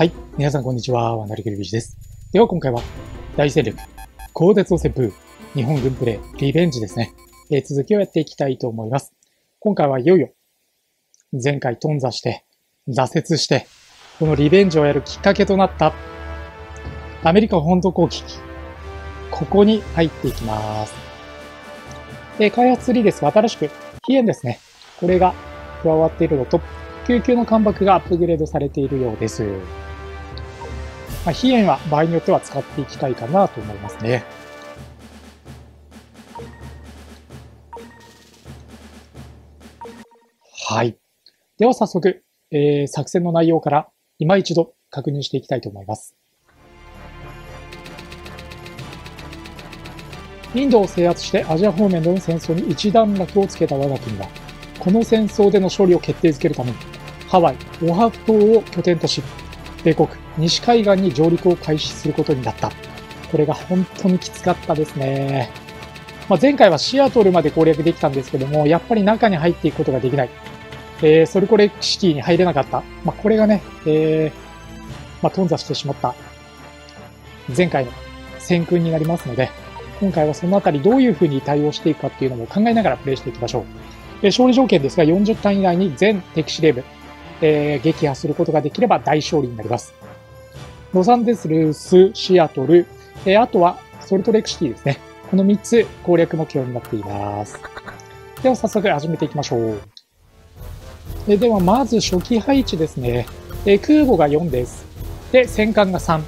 はい。皆さんこんにちは。ワナリクリビジです。では今回は、大戦力、鋼鉄の旋風、日本軍プレイ、リベンジですね。えー、続きをやっていきたいと思います。今回はいよいよ、前回頓挫して、挫折して、このリベンジをやるきっかけとなった、アメリカ本土攻撃。ここに入っていきます。で、開発リです、新しく、飛燕ですね。これが加わっているのと、救急の間爆がアップグレードされているようです。まあ、飛燕は場合によっては使っていきたいかなと思いますね。はい。では早速、えー、作戦の内容から今一度確認していきたいと思います。インドを制圧してアジア方面での戦争に一段落をつけた我が国は、この戦争での勝利を決定づけるために、ハワイ、オハフ島を拠点とし、米国、西海岸に上陸を開始することになった。これが本当にきつかったですね。まあ、前回はシアトルまで攻略できたんですけども、やっぱり中に入っていくことができない。えー、ソルコレクシティに入れなかった。まあ、これがね、えー、まあ、頓挫してしまった前回の戦訓になりますので、今回はそのあたりどういうふうに対応していくかっていうのも考えながらプレイしていきましょう。えー、勝利条件ですが、40ターン以内に全敵司令部、えー、撃破することができれば大勝利になります。ロサンゼルス、シアトル、えー、あとはソルトレクシティですね。この3つ攻略目標になっています。では早速始めていきましょう。えではまず初期配置ですね。え空母が4です。で、戦艦が3。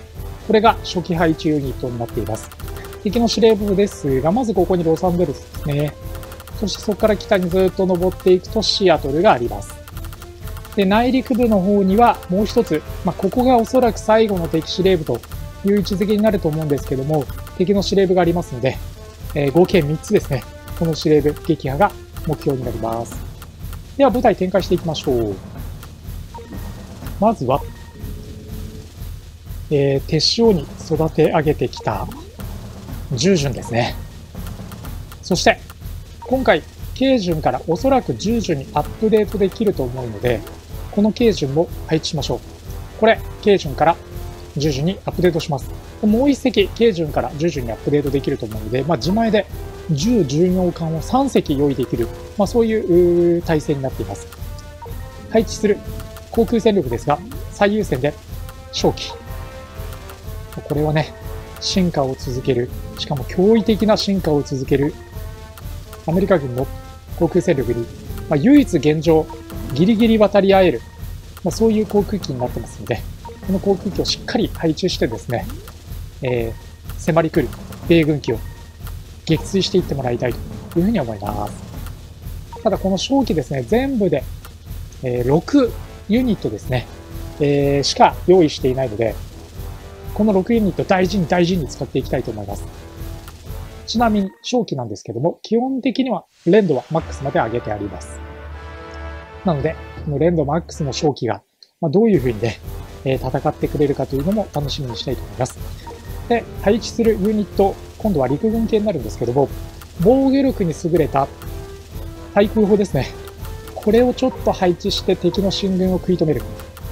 これが初期配置ユニットになっています。敵の司令部ですが、まずここにロサンゼルスですね。そしてそこから北にずっと登っていくとシアトルがあります。で、内陸部の方にはもう一つ、まあ、ここがおそらく最後の敵司令部という位置づけになると思うんですけども、敵の司令部がありますので、えー、合計3つですね。この司令部撃破が目標になります。では、部隊展開していきましょう。まずは、えー、手塩に育て上げてきた従順ですね。そして、今回、軽順からおそらく従順にアップデートできると思うので、この軽順も配置しましょう。これ、軽順から従順にアップデートします。もう一隻、軽順から従順にアップデートできると思うので、まあ、自前で10巡洋艦を3隻用意できる、まあ、そういう体制になっています。配置する航空戦力ですが、最優先で正気。これはね、進化を続ける、しかも驚異的な進化を続けるアメリカ軍の航空戦力に、まあ、唯一現状ギリギリ渡り合える、まあ、そういう航空機になってますので、この航空機をしっかり配置してですね、えー、迫り来る米軍機を撃墜していってもらいたいというふうに思います。ただこの正気ですね、全部で、えー、6ユニットですね、えー、しか用意していないので、この6ユニット大事に大事に使っていきたいと思います。ちなみに、正気なんですけども、基本的には連度はマックスまで上げてあります。なので、この連度マックスの正気が、まあ、どういう風にね、えー、戦ってくれるかというのも楽しみにしたいと思います。で、配置するユニット、今度は陸軍系になるんですけども、防御力に優れた対空砲ですね。これをちょっと配置して敵の進軍を食い止める。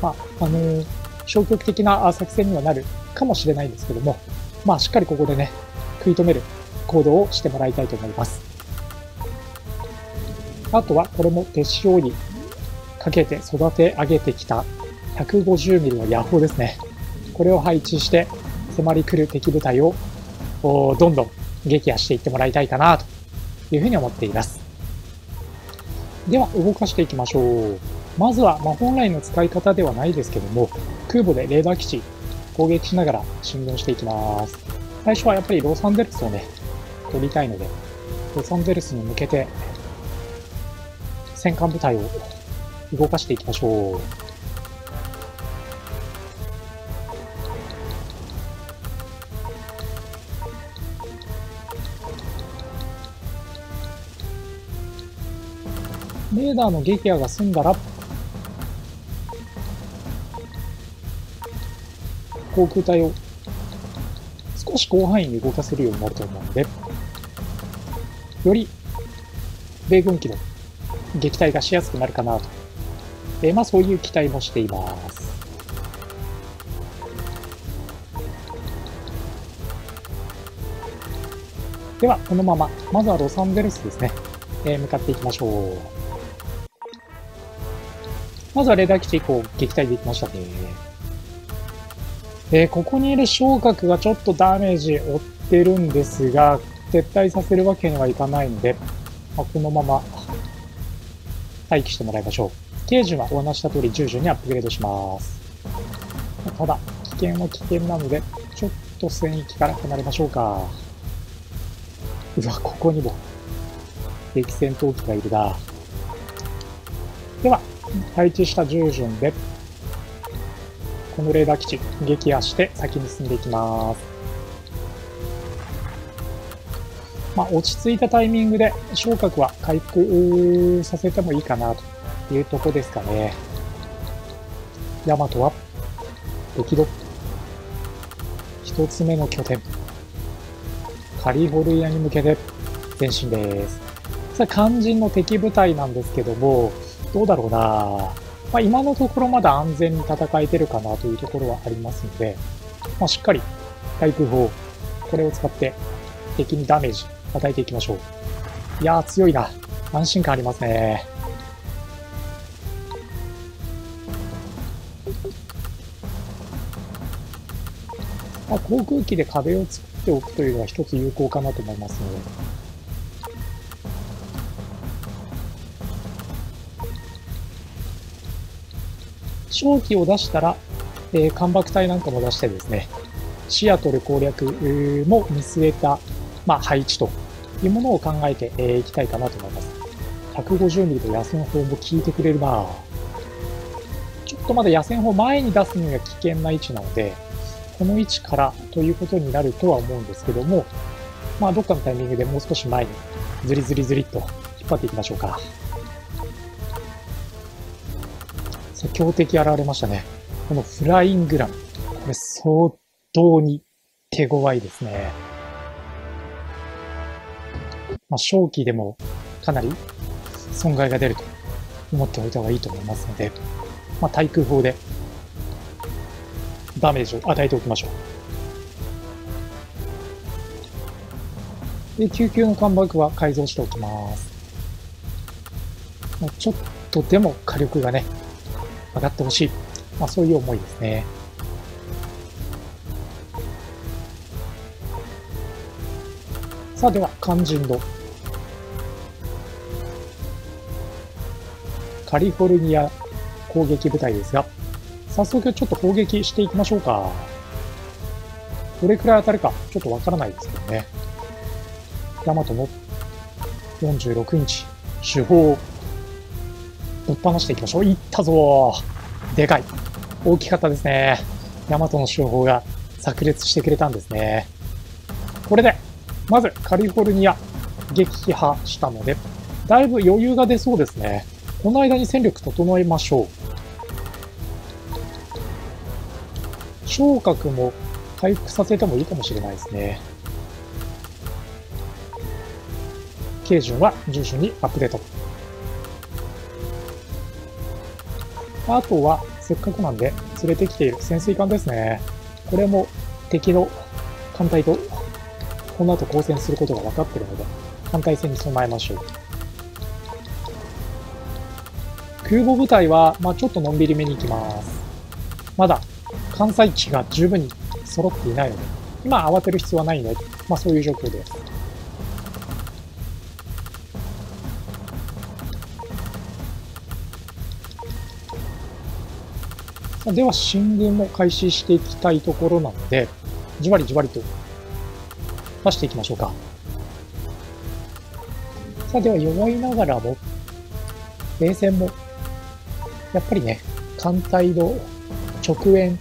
まあ、あのー、消極的な作戦にはなるかもしれないんですけども、まあ、しっかりここでね、食い止める行動をしてもらいたいと思います。あとは、これも手塩にかけて育て上げてきた 150mm のヤホーですね。これを配置して迫り来る敵部隊をどんどん撃破していってもらいたいかなというふうに思っています。では動かしていきましょう。まずは、まあ、本来の使い方ではないですけども、空母でレーダー基地攻撃しながら進軍していきます。最初はやっぱりロサンゼルスをね、取りたいので、ロサンゼルスに向けて戦艦部隊を動かしていきましょう。レーダーの撃破が済んだら、航空隊を少し広範囲に動かせるようになると思うので、より米軍機の撃退がしやすくなるかなと。えー、まあそういう期待もしています。では、このまま、まずはロサンゼルスですね、えー、向かっていきましょう。まずはレーダー基地以降、撃退できましたね。えー、ここにいる昇格がちょっとダメージ負ってるんですが、撤退させるわけにはいかないので、まあ、このまま待機してもらいましょう。軽順はお話した通り10順にアップグレードします。ただ、危険は危険なので、ちょっと戦域から離れましょうか。うわ、ここにも、敵戦闘機がいるな。では、配置した10順で、このレーダー基地、撃破して先に進んでいきます。まあ、落ち着いたタイミングで昇格は回復させてもいいかなというとこですかね。ヤマトは、激怒。一つ目の拠点。カリフォルニアに向けて前進です。さあ、肝心の敵部隊なんですけども、どうだろうなまあ、今のところまだ安全に戦えてるかなというところはありますので、まあ、しっかり対空砲、これを使って敵にダメージ与えていきましょう。いやー強いな。安心感ありますね。まあ、航空機で壁を作っておくというのは一つ有効かなと思いますので。正気を出したら、えー、艦爆隊なんかも出してですね、シアトル攻略も見据えた、まあ、配置というものを考えてい、えー、きたいかなと思います。150ミリと野戦砲も効いてくれるなちょっとまだ野戦砲前に出すには危険な位置なので、この位置からということになるとは思うんですけども、まあ、どっかのタイミングでもう少し前にズリズリズリっと引っ張っていきましょうか。さあ、強敵現れましたね。このフライングラム。これ相当に手強いですね。まあ、正気でもかなり損害が出ると思っておいた方がいいと思いますので、まあ、対空砲でダメージを与えておきましょう。で、救急の艦爆は改造しておきます。ちょっとでも火力がね、上がってほしい。まあ、そういう思いですね。さあ、では、肝心のカリフォルニア攻撃部隊ですが、早速ちょっと砲撃していきましょうか。どれくらい当たるかちょっとわからないですけどね。ヤマトの46インチ、手法ぶっ放していきましょう。いったぞでかい。大きかったですね。ヤマトの手法が炸裂してくれたんですね。これで、まずカリフォルニア撃破したので、だいぶ余裕が出そうですね。この間に戦力整えましょう。昇格も回復させてもいいかもしれないですね。軽順は順守にアップデート。あとは、せっかくなんで連れてきている潜水艦ですね。これも敵の艦隊とこの後交戦することが分かっているので、艦隊戦に備えましょう。空母部隊は、まあ、ちょっとのんびりめに行きます。まだ関西機が十分に揃っていないので、今慌てる必要はないので、まあ、そういう状況です。では、進軍も開始していきたいところなので、じわりじわりと出していきましょうか。さあ、では弱いながらも、冷戦も、やっぱりね、艦隊の直縁、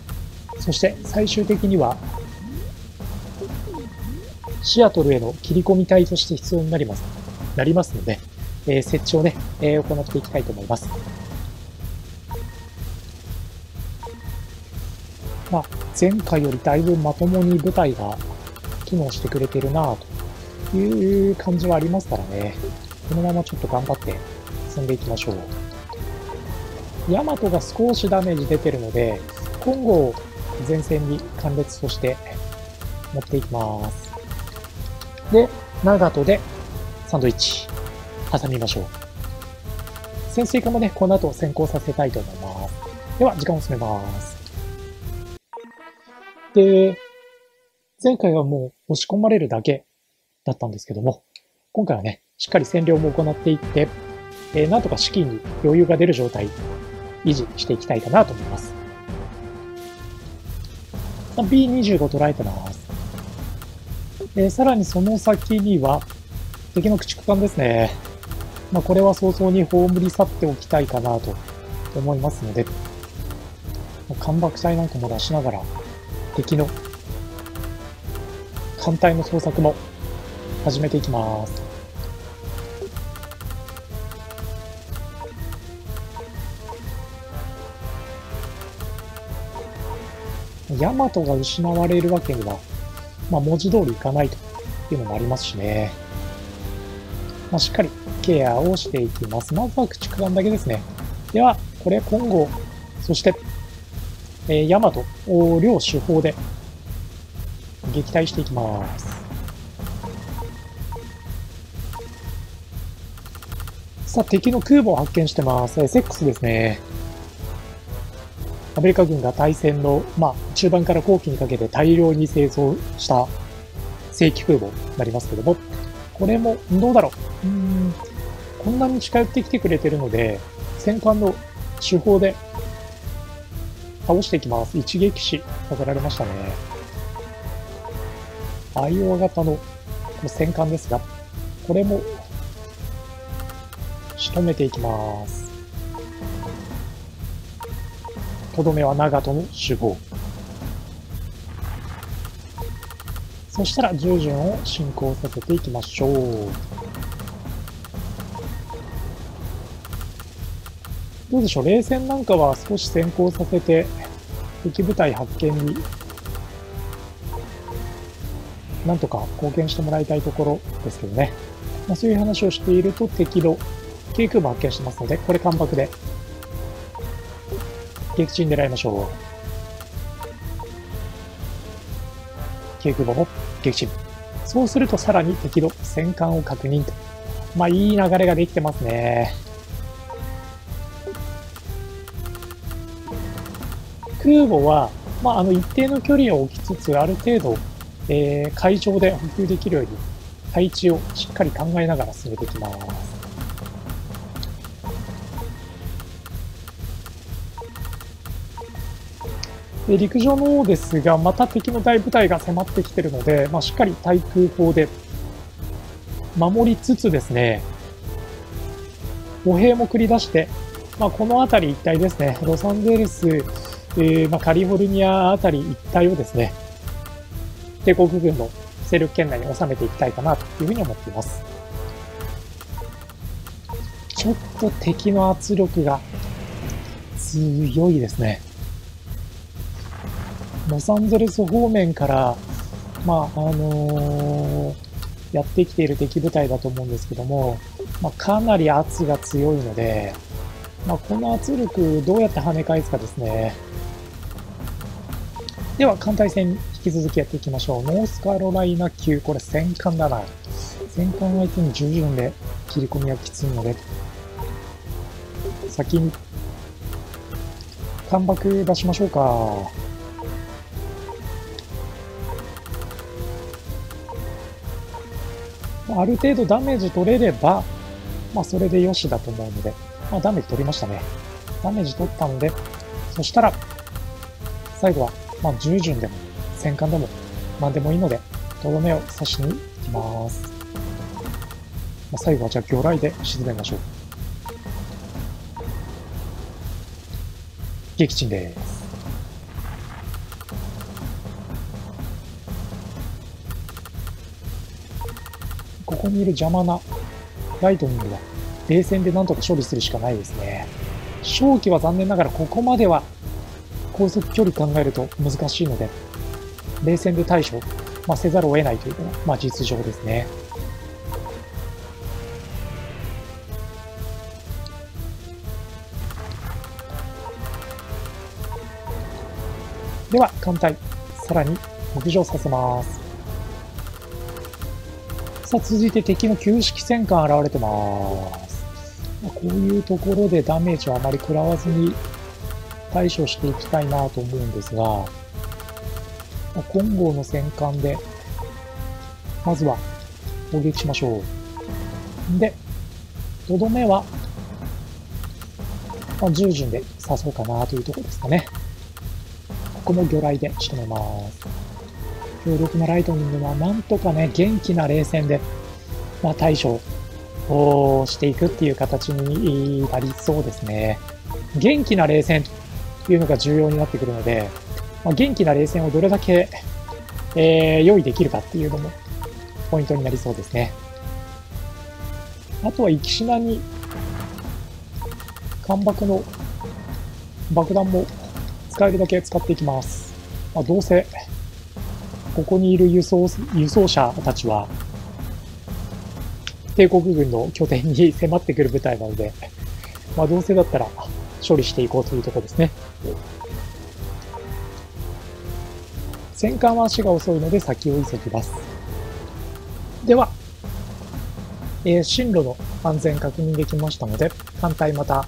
そして最終的には、シアトルへの切り込み隊として必要になります、なりますので、えー、設置をね、えー、行っていきたいと思います。まあ、前回よりだいぶまともに舞台が機能してくれてるなという感じはありますからね。このままちょっと頑張って進んでいきましょう。ヤマトが少しダメージ出てるので、今後前線に貫列として持っていきます。で、長門でサンドイッチ挟みましょう。潜水艦もね、この後先行させたいと思います。では、時間を進めます。で、前回はもう押し込まれるだけだったんですけども、今回はね、しっかり占領も行っていって、えー、なんとか資金に余裕が出る状態、維持していきたいかなと思います。B25 捉えてます。えー、さらにその先には、敵の駆逐艦ですね。まあ、これは早々に葬り去っておきたいかなと思いますので、艦爆隊なんかも出しながら、敵の艦隊の捜索も始めていきます。ヤマトが失われるわけには、まあ、文字通りいかないというのもありますしね。まあ、しっかりケアをしていきます。まずは駆逐艦だけですね。では、これ今後、そして、えー、ヤマトを両手法で撃退していきます。さあ、敵の空母を発見してます。セックスですね。アメリカ軍が対戦の、まあ、中盤から後期にかけて大量に製造した正規空母になりますけども、これも、どうだろう。うん、こんなに近寄ってきてくれてるので、戦艦の手法で倒していきます。一撃死させられましたね。アイオワ型の戦艦ですが、これも仕留めていきます。とどめは長門の手法。そしたら従順を進行させていきましょう。どうでしょう、冷戦なんかは少し先行させて、敵部隊発見に、なんとか貢献してもらいたいところですけどね。まあ、そういう話をしていると敵の軽空母発見してますので、これ関白で撃沈狙いましょう。軽空母も撃沈。そうするとさらに敵の戦艦を確認と。まあいい流れができてますね。空母は、まあ、あの一定の距離を置きつつ、ある程度、えー、海上で補給できるように配置をしっかり考えながら進めていきます。で陸上の方ですが、また敵の大部隊が迫ってきているので、まあ、しっかり対空砲で守りつつですね、歩兵も繰り出して、まあ、この辺り一帯ですね、ロサンゼルス、えー、まあ、カリフォルニア辺り一帯をですね、帝国軍の勢力圏内に収めていきたいかなというふうに思っています。ちょっと敵の圧力が強いですね。ロサンゼルス方面から、まあ、あのー、やってきている敵部隊だと思うんですけども、まあ、かなり圧が強いので、まあ、この圧力どうやって跳ね返すかですね。では、艦隊戦引き続きやっていきましょう。ノースカロライナ級、これ戦艦だな。戦艦相手に従順で切り込みはきついので、先に、艦爆出しましょうか。ある程度ダメージ取れれば、まあそれでよしだと思うので、まあダメージ取りましたね。ダメージ取ったので、そしたら、最後は、まあ従順でも、戦艦でも、何でもいいので、とどめを刺しに行きます。まあ、最後はじゃあ魚雷で沈めましょう。撃沈です。にいる邪魔なライトニングは、冷戦でなんとか処理するしかないですね。正気は残念ながらここまでは高速距離考えると難しいので、冷戦で対処、まあ、せざるを得ないというのが、まあ、実情ですね。では、艦隊、さらに北上させます。さ、続いて敵の旧式戦艦現れてます。まあ、こういうところでダメージをあまり食らわずに対処していきたいなと思うんですが、まあ、金剛の戦艦で、まずは攻撃しましょう。で、とどめは、まあ、従順で刺そうかなというところですかね。ここも魚雷で仕留めます。強力なライトニングはなんとかね、元気な冷戦で、まあ、対処をしていくっていう形になりそうですね。元気な冷戦というのが重要になってくるので、まあ、元気な冷戦をどれだけ、えー、用意できるかっていうのもポイントになりそうですね。あとは行き品に、間爆の爆弾も使えるだけ使っていきます。まあ、どうせ、ここにいる輸送、輸送車たちは、帝国軍の拠点に迫ってくる部隊なので、まあ、どうせだったら処理していこうというところですね。戦艦は足が遅いので先を急ぎます。では、えー、進路の安全確認できましたので、反対また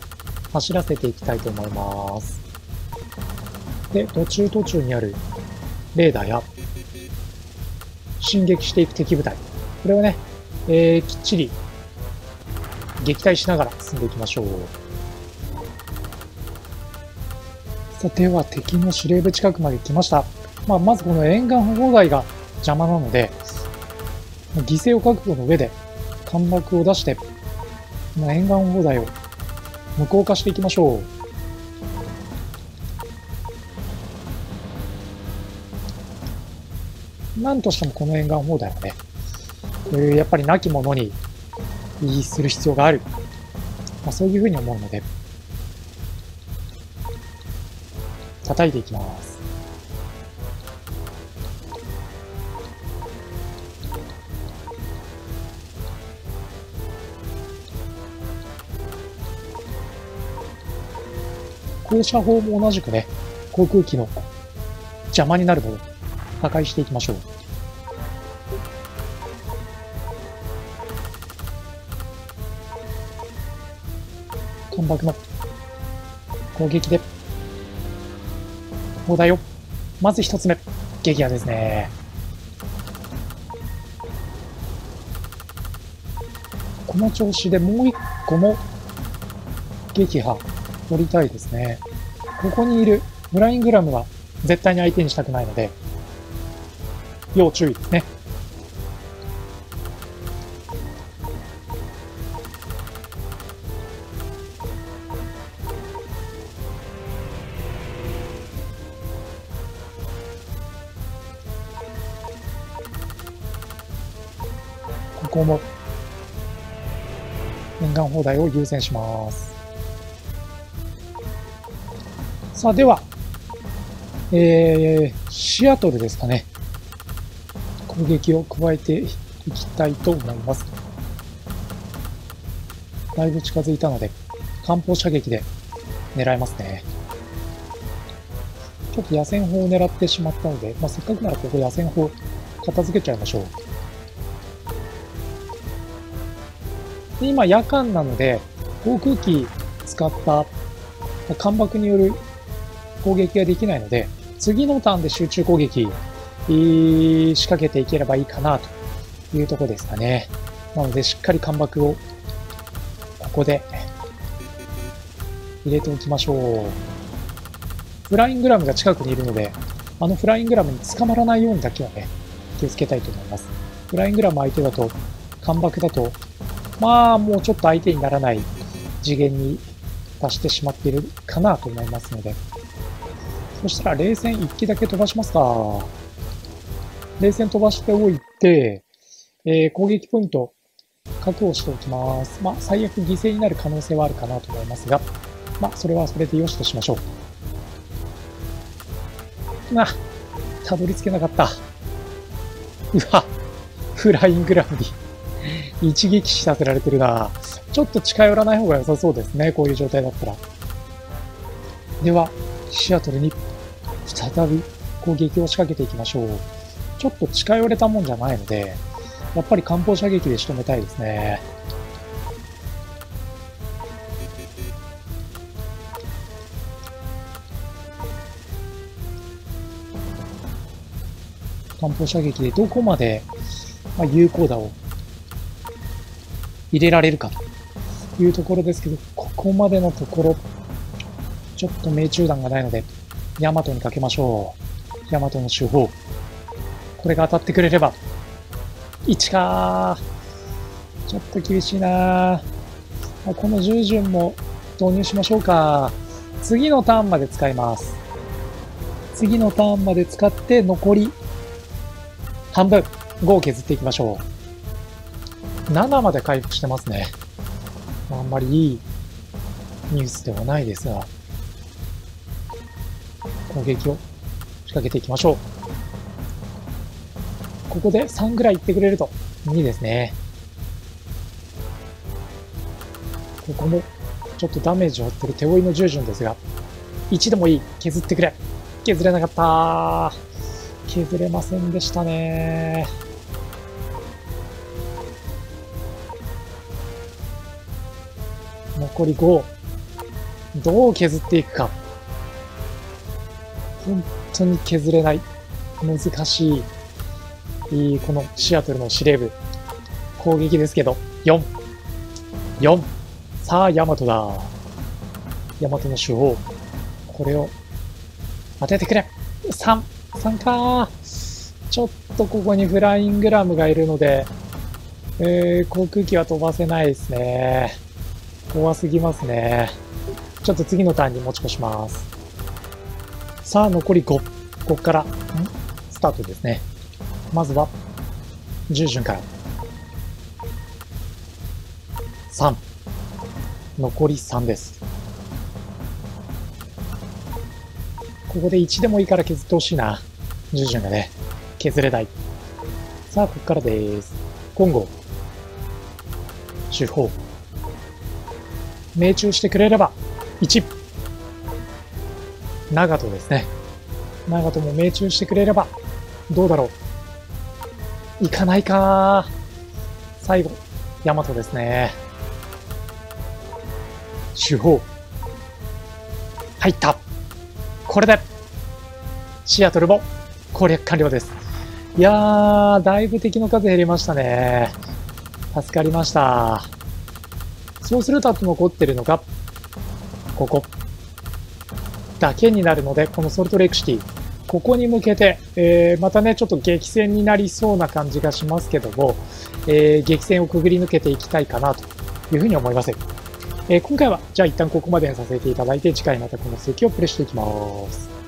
走らせていきたいと思います。で、途中途中にあるレーダーや進撃していく敵部隊、これをね、えー、きっちり撃退しながら進んでいきましょう。さては敵の司令部近くまで来ました。まあ、まずこの沿岸保護街が邪魔なので、犠牲を覚悟の上で、間幕を出して、沿岸砲台を無効化していきましょう。なんとしてもこの沿岸砲台はね、やっぱり亡き者にする必要がある。まあ、そういうふうに思うので、叩いていきます。放射砲も同じくね、航空機の邪魔になるもの、破壊していきましょう。艦爆の攻撃で、砲台を、まず一つ目、撃破ですね。この調子でもう一個も撃破取りたいですね。ここにいるブライングラムは絶対に相手にしたくないので、要注意ですね。ここも念願放題を優先します。さあ、では、えー、シアトルですかね。攻撃を加えていきたいと思います。だいぶ近づいたので、艦砲射撃で狙えますね。ちょっと野戦砲を狙ってしまったので、まあ、せっかくならここ野戦砲片付けちゃいましょう。で今夜間なので、航空機使った艦爆による攻撃ができないので、次のターンで集中攻撃、仕掛けていければいいかなというとこですかね。なので、しっかり間爆をここで入れておきましょう。フライングラムが近くにいるので、あのフライングラムに捕まらないようにだけはね、気をつけたいと思います。フライングラム相手だと、間爆だと、まあ、もうちょっと相手にならない次元に達してしまっているかなと思いますので、そしたら冷戦1機だけ飛ばしますか。冷戦飛ばしておいて、えー、攻撃ポイント確保しておきます。まあ、最悪犠牲になる可能性はあるかなと思いますが、まあ、それはそれで良しとしましょう。な、たどり着けなかった。うわ、フライングラムに一撃死させられてるな。ちょっと近寄らない方が良さそうですね、こういう状態だったら。では、シアトルに再び攻撃を仕掛けていきましょう。ちょっと近寄れたもんじゃないので、やっぱり艦砲射撃で仕留めたいですね。艦砲射撃でどこまで、まあ、有効打を入れられるかというところですけど、ここまでのところ、ちょっと命中弾がないので、ヤマトにかけましょう。ヤマトの手法。これが当たってくれれば。1かちょっと厳しいなこの従順も導入しましょうか。次のターンまで使います。次のターンまで使って残り半分5を削っていきましょう。7まで回復してますね。あんまりいいニュースではないですが、攻撃を仕掛けていきましょう。ここで3ぐらいいってくれるといいですね。ここもちょっとダメージを負ってる手負いの従順ですが、1でもいい。削ってくれ。削れなかった削れませんでしたね。り5。どう削っていくか。本当に削れない。難しい。このシアトルの司令部。攻撃ですけど、4。4。さあ、ヤマトだ。ヤマトの手法。これを当ててくれ。3。3かちょっとここにフライングラムがいるので、えー、航空機は飛ばせないですね。怖すぎますね。ちょっと次のターンに持ち越します。さあ、残り5。ここから、ん？スタートですね。まずは、10順から。3。残り3です。ここで1でもいいから削ってほしいな。10順がね、削れない。さあ、ここからです。今後、手法。命中してくれれば、1。長門ですね。長門も命中してくれれば、どうだろう。いかないか最後、大和ですね。手法。入ったこれで、シアトルも攻略完了です。いやー、だいぶ敵の数減りましたね。助かりました。そうするとあと残ってるのが、ここ。だけになるので、このソルトレイクシティ。ここに向けて、えー、またね、ちょっと激戦になりそうな感じがしますけども、えー、激戦をくぐり抜けていきたいかなというふうに思います。えー、今回は、じゃあ一旦ここまでにさせていただいて、次回またこの席をプレイしていきます。